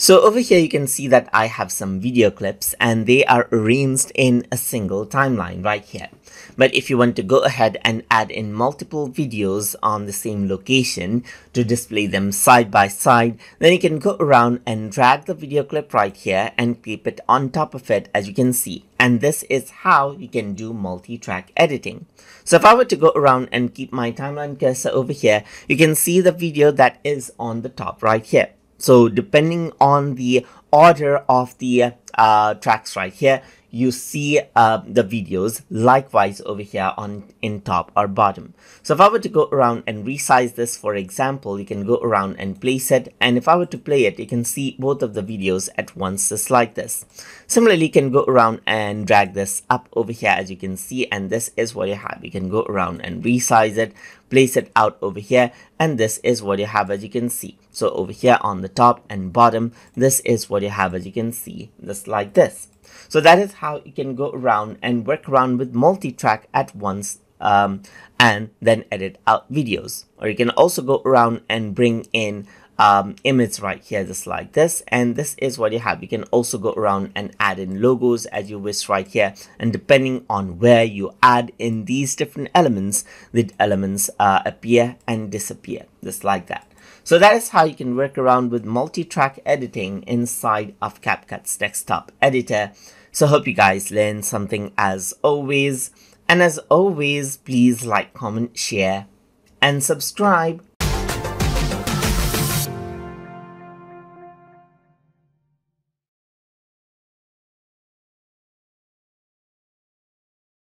So over here you can see that I have some video clips and they are arranged in a single timeline right here. But if you want to go ahead and add in multiple videos on the same location to display them side by side, then you can go around and drag the video clip right here and keep it on top of it as you can see. And this is how you can do multi-track editing. So if I were to go around and keep my timeline cursor over here, you can see the video that is on the top right here. So depending on the order of the uh, tracks right here, you see uh, the videos likewise over here on in top or bottom. So if I were to go around and resize this for example, you can go around and place it and if I were to play it, you can see both of the videos at once just like this. Similarly, you can go around and drag this up over here as you can see and this is what you have. You can go around and resize it, place it out over here and this is what you have as you can see. So over here on the top and bottom, this is what you have as you can see, just like this. So that is how you can go around and work around with multi-track at once um, and then edit out videos. Or you can also go around and bring in um, image right here just like this and this is what you have you can also go around and add in logos as you wish right here and depending on where you add in these different elements the elements uh, appear and disappear just like that so that is how you can work around with multi-track editing inside of CapCut's desktop editor so hope you guys learned something as always. And as always, please like, comment, share, and subscribe.